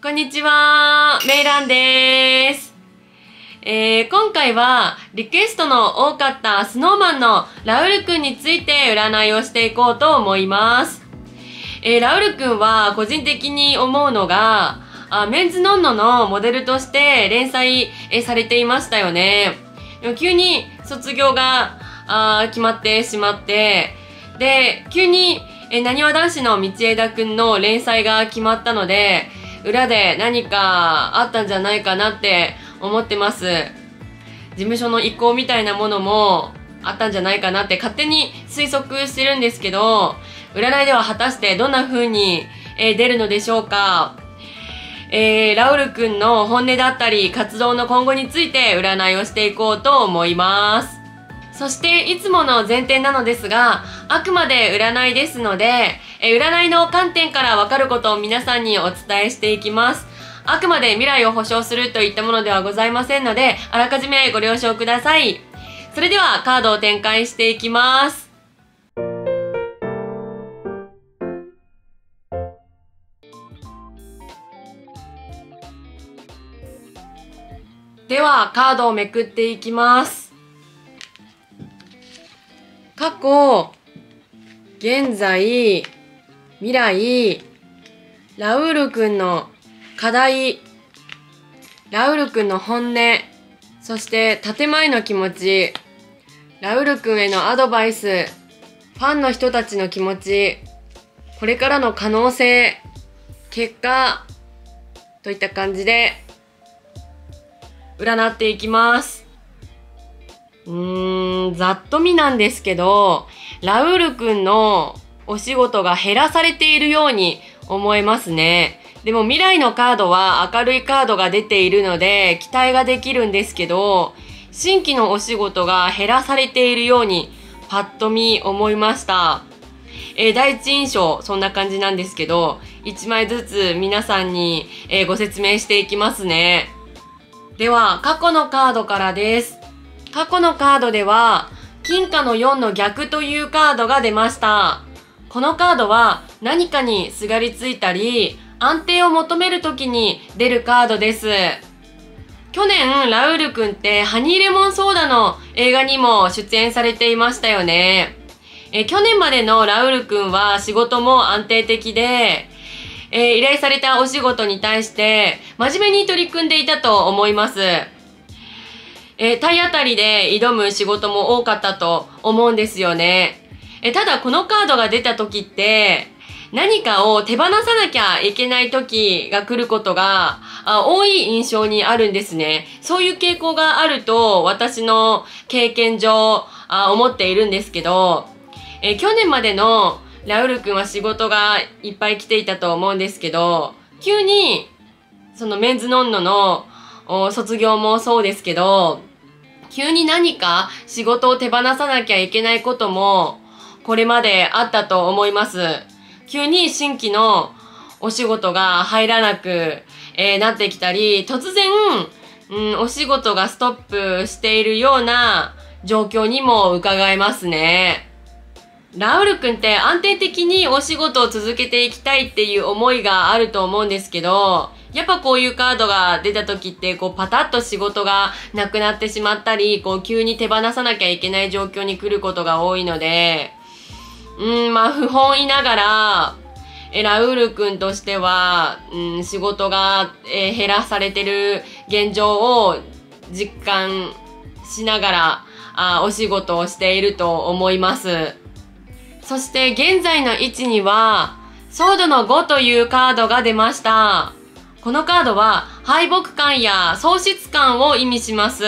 こんにちは、メイランです。えー、今回はリクエストの多かったスノーマンのラウルくんについて占いをしていこうと思います。えー、ラウルくんは個人的に思うのが、あメンズノンノのモデルとして連載、えされていましたよね。でも急に卒業があ決まってしまって、で、急にえなにわ男子の道枝くんの連載が決まったので、裏で何かあったんじゃないかなって思ってます。事務所の意向みたいなものもあったんじゃないかなって勝手に推測してるんですけど、占いでは果たしてどんな風に、え、出るのでしょうかえー、ラウルくんの本音だったり活動の今後について占いをしていこうと思います。そしていつもの前提なのですが、あくまで占いですので、え占いの観点からわかることを皆さんにお伝えしていきます。あくまで未来を保証するといったものではございませんので、あらかじめご了承ください。それではカードを展開していきます。では、カードをめくっていきます。過去、現在、未来、ラウールくんの課題、ラウールくんの本音、そして建前の気持ち、ラウールくんへのアドバイス、ファンの人たちの気持ち、これからの可能性、結果、といった感じで、占っていきます。うーん、ざっと見なんですけど、ラウールくんのお仕事が減らされているように思えますね。でも未来のカードは明るいカードが出ているので期待ができるんですけど、新規のお仕事が減らされているようにパッと見思いました。えー、第一印象そんな感じなんですけど、1枚ずつ皆さんに、えー、ご説明していきますね。では、過去のカードからです。過去のカードでは、金貨の4の逆というカードが出ました。このカードは何かにすがりついたり、安定を求める時に出るカードです。去年、ラウールくんってハニーレモンソーダの映画にも出演されていましたよね。え去年までのラウールくんは仕事も安定的で、えー、依頼されたお仕事に対して真面目に取り組んでいたと思います。えー、体当たりで挑む仕事も多かったと思うんですよね。えー、ただこのカードが出た時って、何かを手放さなきゃいけない時が来ることが多い印象にあるんですね。そういう傾向があると私の経験上あ思っているんですけど、えー、去年までのラウル君は仕事がいっぱい来ていたと思うんですけど、急にそのメンズノンノの卒業もそうですけど、急に何か仕事を手放さなきゃいけないことも、これまであったと思います。急に新規のお仕事が入らなく、えー、なってきたり、突然、うん、お仕事がストップしているような状況にも伺えますね。ラウル君って安定的にお仕事を続けていきたいっていう思いがあると思うんですけど、やっぱこういうカードが出た時って、こうパタッと仕事がなくなってしまったり、こう急に手放さなきゃいけない状況に来ることが多いので、うん、まあ不本意ながら、えラウール君としては、うん、仕事が、えー、減らされてる現状を実感しながら、あお仕事をしていると思います。そして現在の位置には、ソードの5というカードが出ました。このカードは敗北感や喪失感を意味します。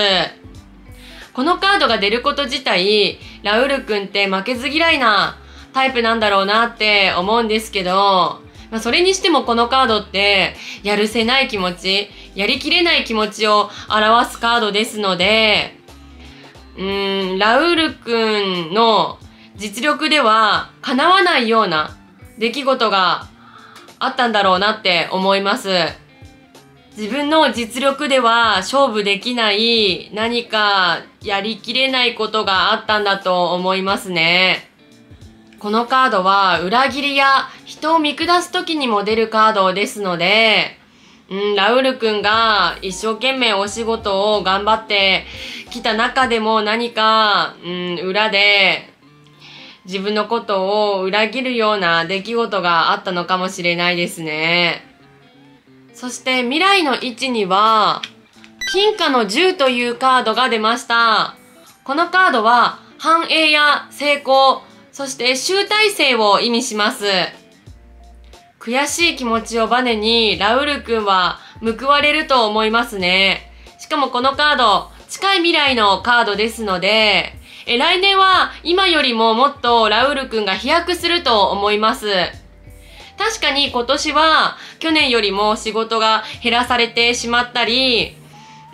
このカードが出ること自体、ラウール君って負けず嫌いなタイプなんだろうなって思うんですけど、まあ、それにしてもこのカードって、やるせない気持ち、やりきれない気持ちを表すカードですので、うーん、ラウール君の実力では叶わないような出来事があったんだろうなって思います。自分の実力では勝負できない何かやりきれないことがあったんだと思いますね。このカードは裏切りや人を見下す時にも出るカードですので、うん、ラウールくんが一生懸命お仕事を頑張ってきた中でも何か、うん、裏で自分のことを裏切るような出来事があったのかもしれないですね。そして未来の位置には、金貨の10というカードが出ました。このカードは繁栄や成功、そして集大成を意味します。悔しい気持ちをバネにラウル君は報われると思いますね。しかもこのカード、近い未来のカードですので、え来年は今よりももっとラウル君が飛躍すると思います。確かに今年は去年よりも仕事が減らされてしまったり、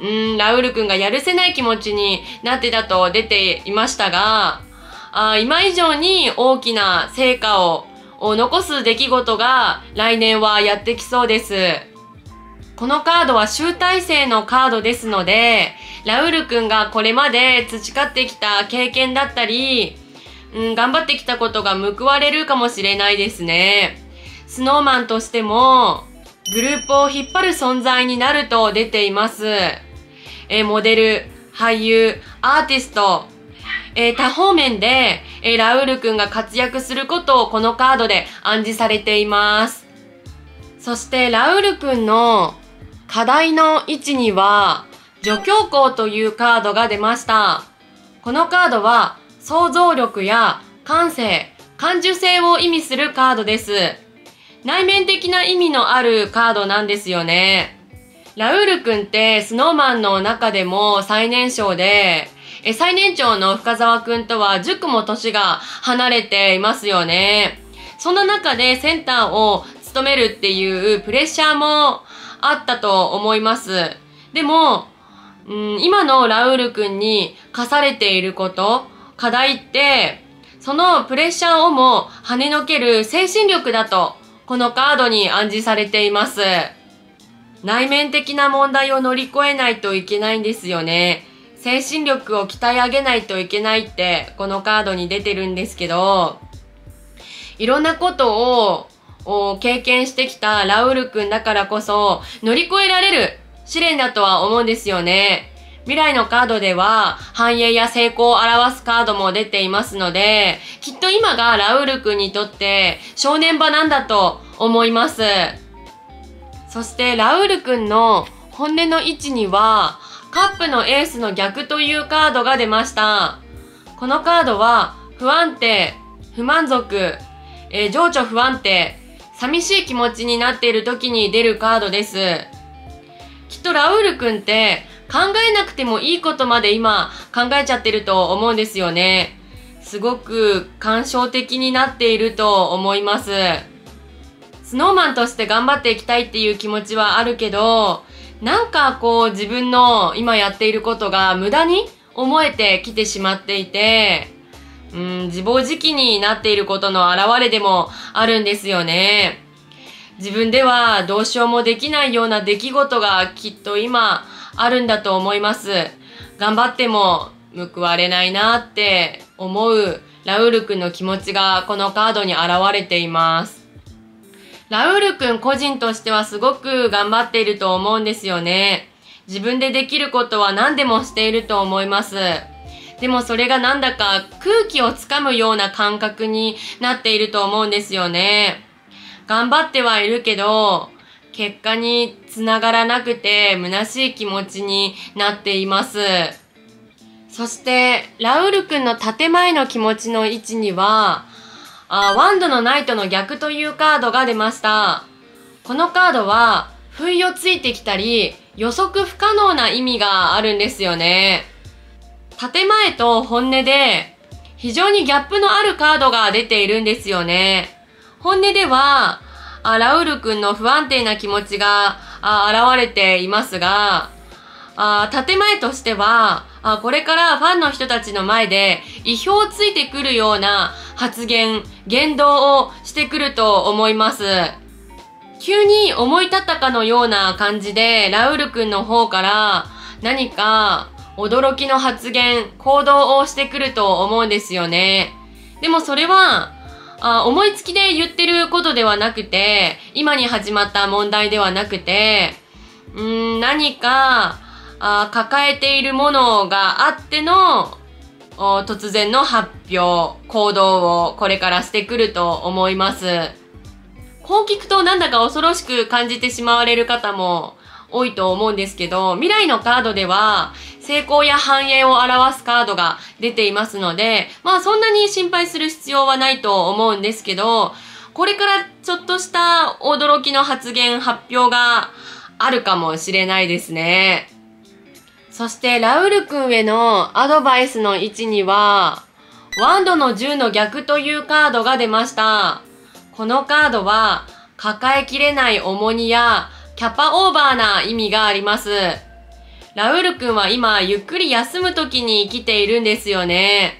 うん、ラウール君がやるせない気持ちになってたと出ていましたが、あ今以上に大きな成果を残す出来事が来年はやってきそうです。このカードは集大成のカードですので、ラウール君がこれまで培ってきた経験だったり、うん、頑張ってきたことが報われるかもしれないですね。スノーマンとしても、グループを引っ張る存在になると出ています。えモデル、俳優、アーティスト、えー、多方面で、えー、ラウール君が活躍することをこのカードで暗示されています。そしてラウール君の課題の位置には、助教校というカードが出ました。このカードは想像力や感性、感受性を意味するカードです。内面的な意味のあるカードなんですよね。ラウール君ってスノーマンの中でも最年少で、え最年長の深沢くんとは10も年が離れていますよね。そんな中でセンターを務めるっていうプレッシャーもあったと思います。でも、うん、今のラウールくんに課されていること、課題って、そのプレッシャーをも跳ねのける精神力だと、このカードに暗示されています。内面的な問題を乗り越えないといけないんですよね。精神力を鍛え上げないといけないってこのカードに出てるんですけど、いろんなことを経験してきたラウール君だからこそ乗り越えられる試練だとは思うんですよね。未来のカードでは繁栄や成功を表すカードも出ていますので、きっと今がラウール君にとって正念場なんだと思います。そしてラウール君の本音の位置にはカップのエースの逆というカードが出ました。このカードは不安定、不満足、えー、情緒不安定、寂しい気持ちになっている時に出るカードです。きっとラウール君って考えなくてもいいことまで今考えちゃってると思うんですよね。すごく感傷的になっていると思います。スノーマンとして頑張っていきたいっていう気持ちはあるけど、なんかこう自分の今やっていることが無駄に思えてきてしまっていて、うん、自暴自棄になっていることの表れでもあるんですよね。自分ではどうしようもできないような出来事がきっと今あるんだと思います。頑張っても報われないなって思うラウール君の気持ちがこのカードに現れています。ラウール君個人としてはすごく頑張っていると思うんですよね。自分でできることは何でもしていると思います。でもそれがなんだか空気をつかむような感覚になっていると思うんですよね。頑張ってはいるけど、結果につながらなくて虚しい気持ちになっています。そして、ラウール君の建前の気持ちの位置には、あワンドのナイトの逆というカードが出ました。このカードは、不意をついてきたり、予測不可能な意味があるんですよね。建前と本音で、非常にギャップのあるカードが出ているんですよね。本音では、あラウール君の不安定な気持ちがあ現れていますが、あ建前としてはあ、これからファンの人たちの前で意表をついてくるような発言、言動をしてくると思います。急に思い立ったかのような感じで、ラウール君の方から何か驚きの発言、行動をしてくると思うんですよね。でもそれは、あ思いつきで言ってることではなくて、今に始まった問題ではなくて、うん何かあ抱えているものがあっての突然の発表、行動をこれからしてくると思います。こう聞くとなんだか恐ろしく感じてしまわれる方も多いと思うんですけど、未来のカードでは成功や繁栄を表すカードが出ていますので、まあそんなに心配する必要はないと思うんですけど、これからちょっとした驚きの発言、発表があるかもしれないですね。そしてラウル君へのアドバイスの位置には、ワンドの10の逆というカードが出ました。このカードは、抱えきれない重荷やキャパオーバーな意味があります。ラウール君は今、ゆっくり休む時に生きているんですよね。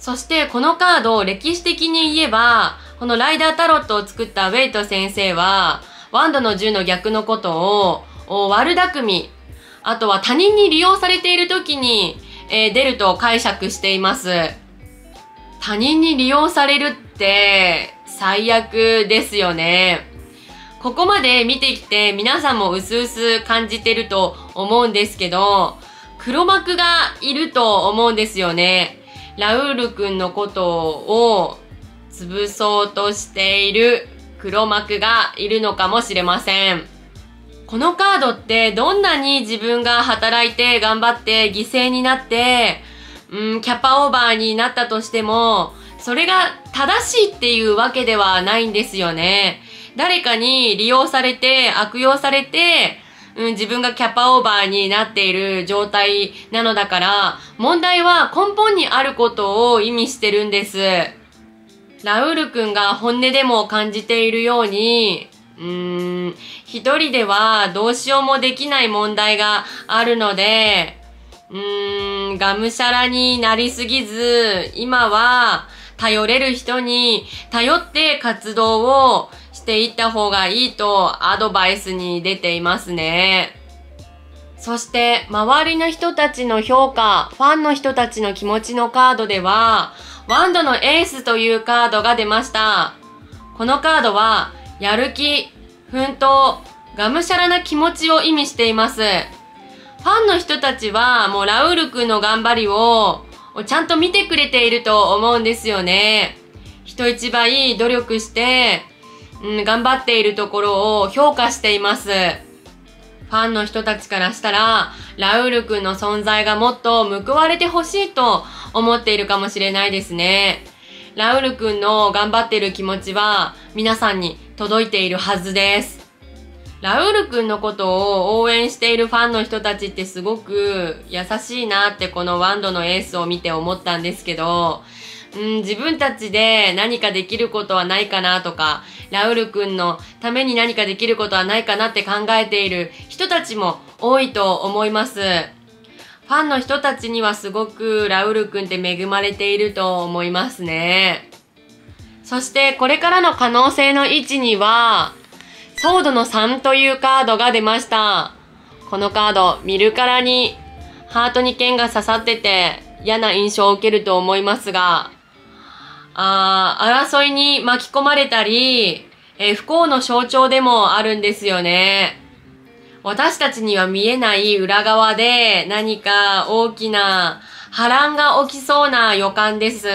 そしてこのカードを歴史的に言えば、このライダータロットを作ったウェイト先生は、ワンドの10の逆のことを、悪巧み、あとは他人に利用されている時に、えー、出ると解釈しています。他人に利用されるって最悪ですよね。ここまで見てきて皆さんも薄々感じてると思うんですけど、黒幕がいると思うんですよね。ラウール君のことを潰そうとしている黒幕がいるのかもしれません。このカードってどんなに自分が働いて頑張って犠牲になって、うん、キャパオーバーになったとしても、それが正しいっていうわけではないんですよね。誰かに利用されて、悪用されて、うん、自分がキャパオーバーになっている状態なのだから、問題は根本にあることを意味してるんです。ラウール君が本音でも感じているように、うーん、一人ではどうしようもできない問題があるので、うーん、がむしゃらになりすぎず、今は頼れる人に頼って活動をしていった方がいいとアドバイスに出ていますね。そして、周りの人たちの評価、ファンの人たちの気持ちのカードでは、ワンドのエースというカードが出ました。このカードは、やる気、奮闘、がむしゃらな気持ちを意味しています。ファンの人たちは、もうラウール君の頑張りを、ちゃんと見てくれていると思うんですよね。人一倍努力して、うん、頑張っているところを評価しています。ファンの人たちからしたら、ラウール君の存在がもっと報われてほしいと思っているかもしれないですね。ラウール君の頑張っている気持ちは皆さんに届いているはずです。ラウール君のことを応援しているファンの人たちってすごく優しいなってこのワンドのエースを見て思ったんですけど、うん、自分たちで何かできることはないかなとか、ラウール君のために何かできることはないかなって考えている人たちも多いと思います。ファンの人たちにはすごくラウール君って恵まれていると思いますね。そしてこれからの可能性の位置には、ソードの3というカードが出ました。このカード見るからにハートに剣が刺さってて嫌な印象を受けると思いますが、あ争いに巻き込まれたり、えー、不幸の象徴でもあるんですよね。私たちには見えない裏側で何か大きな波乱が起きそうな予感です。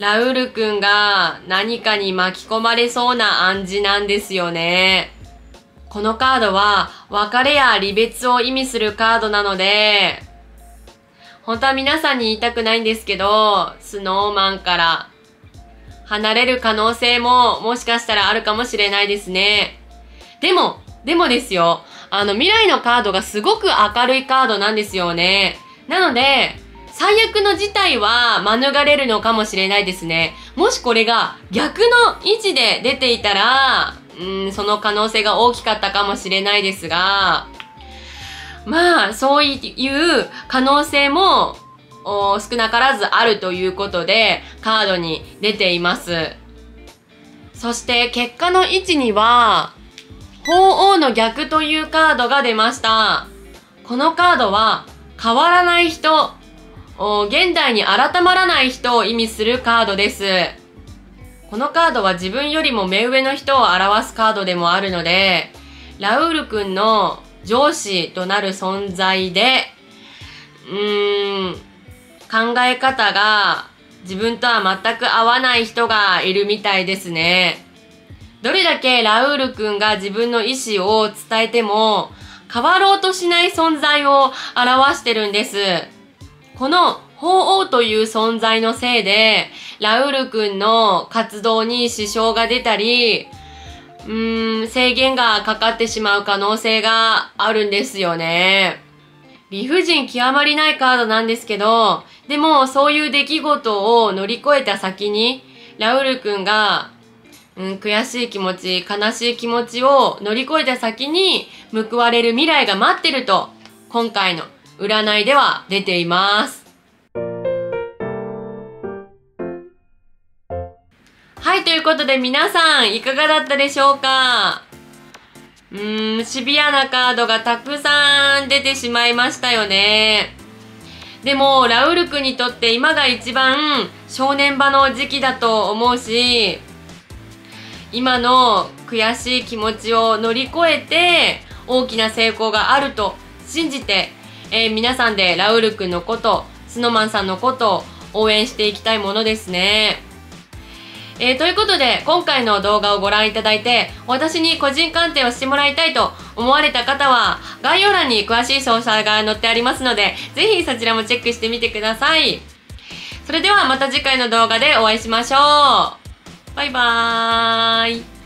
ラウール君が何かに巻き込まれそうな暗示なんですよね。このカードは別れや離別を意味するカードなので、本当は皆さんに言いたくないんですけど、スノーマンから離れる可能性ももしかしたらあるかもしれないですね。でも、でもですよ、あの未来のカードがすごく明るいカードなんですよね。なので、最悪の事態は免れるのかもしれないですね。もしこれが逆の位置で出ていたら、うん、その可能性が大きかったかもしれないですが、まあ、そういう可能性も少なからずあるということで、カードに出ています。そして結果の位置には、鳳凰の逆というカードが出ました。このカードは変わらない人、現代に改まらない人を意味するカードです。このカードは自分よりも目上の人を表すカードでもあるので、ラウール君の上司となる存在で、うーん、考え方が自分とは全く合わない人がいるみたいですね。どれだけラウール君が自分の意思を伝えても変わろうとしない存在を表してるんです。この法王という存在のせいで、ラウール君の活動に支障が出たり、うーん、制限がかかってしまう可能性があるんですよね。理不尽極まりないカードなんですけど、でもそういう出来事を乗り越えた先に、ラウール君が、うん、悔しい気持ち、悲しい気持ちを乗り越えた先に報われる未来が待ってると、今回の占いでは出ています。はい、ということで皆さんいかがだったでしょうか？うーん、シビアなカードがたくさん出てしまいましたよね。でも、ラウル君にとって今が一番正念場の時期だと思うし、今の悔しい気持ちを乗り越えて大きな成功があると信じて、えー、皆さんでラウル君のこと、スノマンさんのことを応援していきたいものですね。えー、ということで、今回の動画をご覧いただいて、私に個人鑑定をしてもらいたいと思われた方は、概要欄に詳しい詳細が載ってありますので、ぜひそちらもチェックしてみてください。それではまた次回の動画でお会いしましょう。バイバーイ。